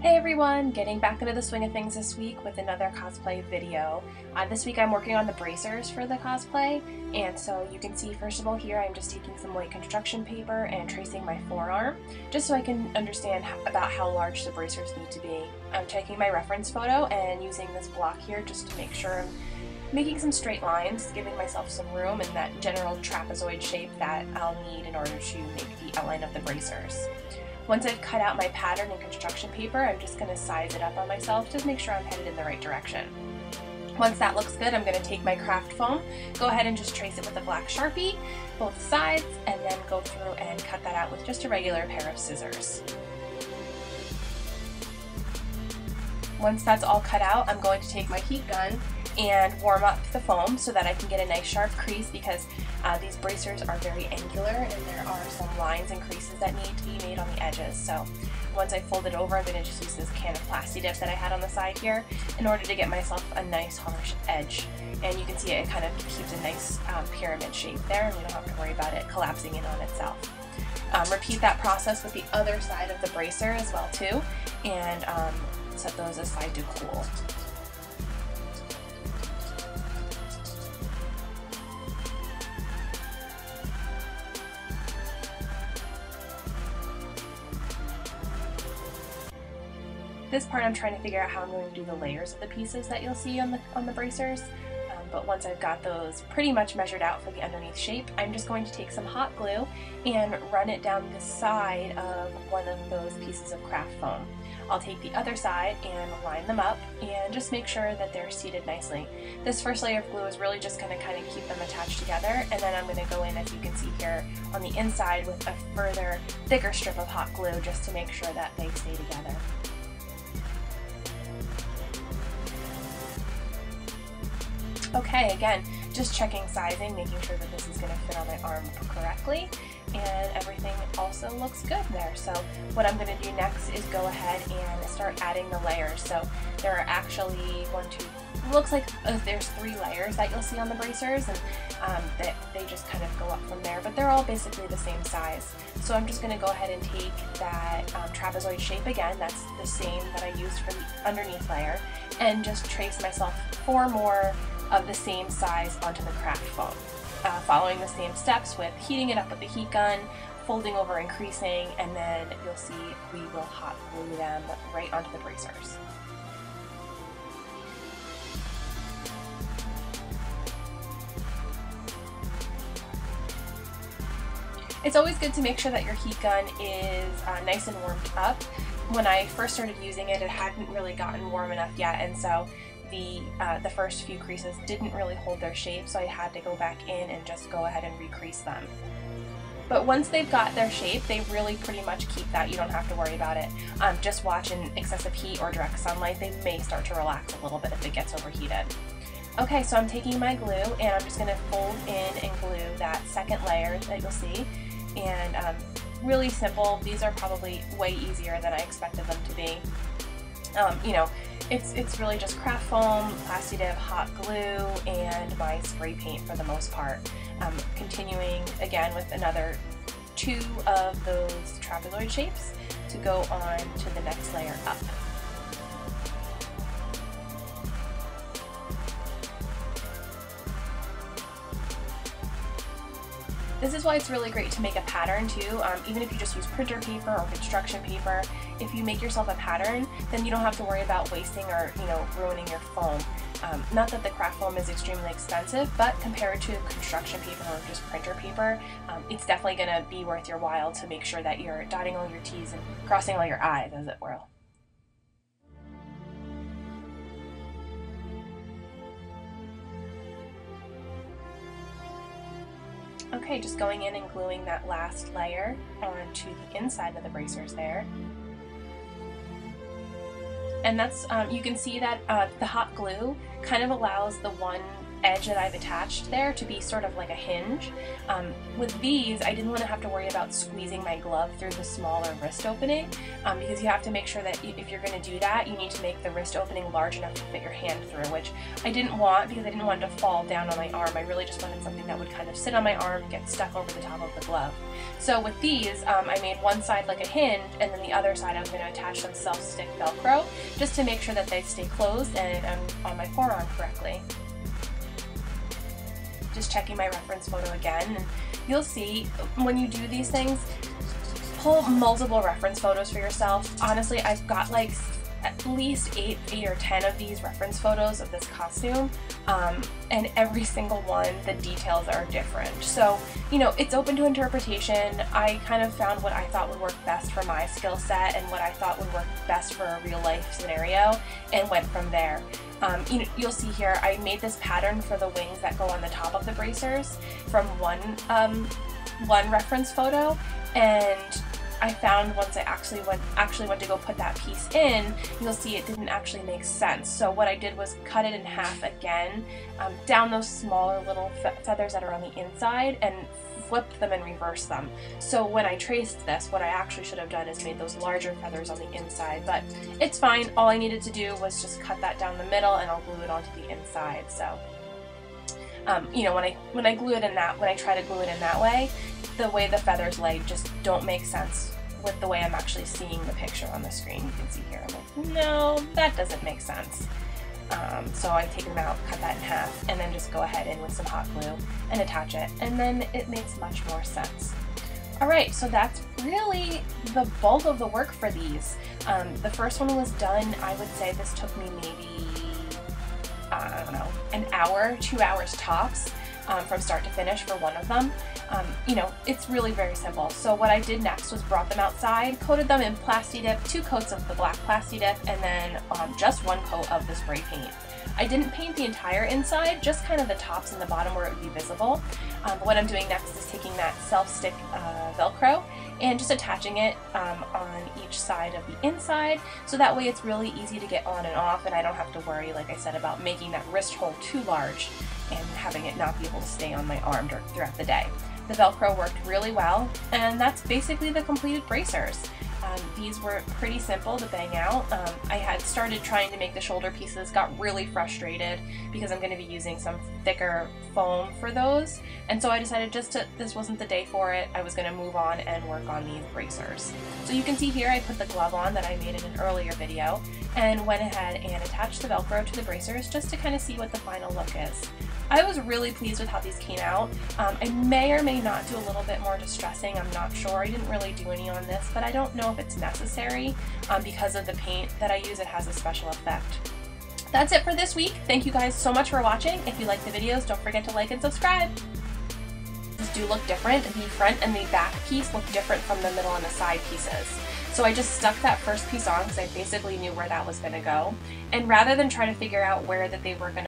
Hey everyone, getting back into the swing of things this week with another cosplay video. Uh, this week I'm working on the bracers for the cosplay, and so you can see first of all here I'm just taking some white construction paper and tracing my forearm, just so I can understand about how large the bracers need to be. I'm taking my reference photo and using this block here just to make sure I'm making some straight lines, giving myself some room in that general trapezoid shape that I'll need in order to make the outline of the bracers. Once I've cut out my pattern and construction paper, I'm just going to size it up on myself to make sure I'm headed in the right direction. Once that looks good, I'm going to take my craft foam, go ahead and just trace it with a black sharpie, both sides, and then go through and cut that out with just a regular pair of scissors. Once that's all cut out, I'm going to take my heat gun and warm up the foam so that I can get a nice sharp crease because uh, these bracers are very angular and there are some lines and creases that need to be made on the edges. So once I fold it over, I'm going to just use this can of Plasti-Dip that I had on the side here in order to get myself a nice harsh edge. And you can see it, it kind of keeps a nice um, pyramid shape there and we don't have to worry about it collapsing in on itself. Um, repeat that process with the other side of the bracer as well too and um, set those aside to cool. This part I'm trying to figure out how I'm going to do the layers of the pieces that you'll see on the, on the bracers. Um, but once I've got those pretty much measured out for the underneath shape, I'm just going to take some hot glue and run it down the side of one of those pieces of craft foam. I'll take the other side and line them up and just make sure that they're seated nicely. This first layer of glue is really just going to kind of keep them attached together and then I'm going to go in as you can see here on the inside with a further thicker strip of hot glue just to make sure that they stay together. Okay, again, just checking sizing, making sure that this is going to fit on my arm correctly, and everything also looks good there. So what I'm going to do next is go ahead and start adding the layers. So there are actually one, two, looks like uh, there's three layers that you'll see on the bracers, and um, that they just kind of go up from there, but they're all basically the same size. So I'm just going to go ahead and take that um, trapezoid shape again, that's the same that I used for the underneath layer, and just trace myself four more of the same size onto the craft foam. Uh, following the same steps with heating it up with the heat gun, folding over and creasing, and then you'll see we will hot glue them right onto the bracers. It's always good to make sure that your heat gun is uh, nice and warmed up. When I first started using it, it hadn't really gotten warm enough yet, and so the, uh, the first few creases didn't really hold their shape, so I had to go back in and just go ahead and recrease them. But once they've got their shape, they really pretty much keep that. You don't have to worry about it. Um, just watch in excessive heat or direct sunlight, they may start to relax a little bit if it gets overheated. Okay, so I'm taking my glue and I'm just to fold in and glue that second layer that you'll see. And um, really simple. These are probably way easier than I expected them to be. Um, you know, it's, it's really just craft foam, Plasti-Dip, hot glue, and my spray paint for the most part. Um, continuing again with another two of those trapezoid shapes to go on to the next layer up. This is why it's really great to make a pattern too, um, even if you just use printer paper or construction paper. If you make yourself a pattern, then you don't have to worry about wasting or you know ruining your foam. Um, not that the craft foam is extremely expensive, but compared to construction paper or just printer paper, um, it's definitely going to be worth your while to make sure that you're dotting all your T's and crossing all your I's, as it were. Okay, just going in and gluing that last layer onto the inside of the bracers there. And that's, um, you can see that uh, the hot glue kind of allows the one edge that I've attached there to be sort of like a hinge. Um, with these, I didn't want to have to worry about squeezing my glove through the smaller wrist opening um, because you have to make sure that if you're going to do that, you need to make the wrist opening large enough to fit your hand through, which I didn't want because I didn't want it to fall down on my arm. I really just wanted something that would kind of sit on my arm, get stuck over the top of the glove. So with these, um, I made one side like a hinge and then the other side I was going to attach some self-stick Velcro just to make sure that they stay closed and I'm on my forearm correctly. Just checking my reference photo again and you'll see when you do these things, pull multiple reference photos for yourself. Honestly, I've got like at least eight, eight or ten of these reference photos of this costume, um, and every single one, the details are different. So, you know, it's open to interpretation. I kind of found what I thought would work best for my skill set and what I thought would work best for a real life scenario, and went from there. Um, you, you'll see here, I made this pattern for the wings that go on the top of the bracers from one um, one reference photo, and I found once I actually went actually went to go put that piece in, you'll see it didn't actually make sense. So what I did was cut it in half again, um, down those smaller little fe feathers that are on the inside, and flipped them and reversed them. So when I traced this, what I actually should have done is made those larger feathers on the inside, but it's fine. All I needed to do was just cut that down the middle and I'll glue it onto the inside. So, um, you know, when I when I glue it in that, when I try to glue it in that way, the way the feathers lay just don't make sense with the way I'm actually seeing the picture on the screen. You can see here, I'm like, no, that doesn't make sense. Um, so I take them out, cut that in half, and then just go ahead in with some hot glue and attach it, and then it makes much more sense. Alright, so that's really the bulk of the work for these. Um, the first one was done, I would say this took me maybe, I don't know, an hour, two hours tops um, from start to finish for one of them. Um, you know, it's really very simple. So what I did next was brought them outside, coated them in Plasti-Dip, two coats of the black Plasti-Dip, and then um, just one coat of the spray paint. I didn't paint the entire inside, just kind of the tops and the bottom where it would be visible. Um, what I'm doing next is taking that self-stick uh, Velcro and just attaching it um, on each side of the inside so that way it's really easy to get on and off and I don't have to worry, like I said, about making that wrist hole too large and having it not be able to stay on my arm throughout the day. The Velcro worked really well, and that's basically the completed bracers. Um, these were pretty simple to bang out. Um, I had started trying to make the shoulder pieces, got really frustrated because I'm going to be using some thicker foam for those. And so I decided just to, this wasn't the day for it, I was going to move on and work on these bracers. So you can see here I put the glove on that I made in an earlier video and went ahead and attached the Velcro to the bracers just to kind of see what the final look is. I was really pleased with how these came out. Um, I may or may not do a little bit more distressing, I'm not sure. I didn't really do any on this, but I don't know if it's necessary um, because of the paint that I use, it has a special effect. That's it for this week. Thank you guys so much for watching. If you like the videos, don't forget to like and subscribe. These do look different. The front and the back piece look different from the middle and the side pieces. So I just stuck that first piece on because I basically knew where that was going to go. And rather than try to figure out where that they were going to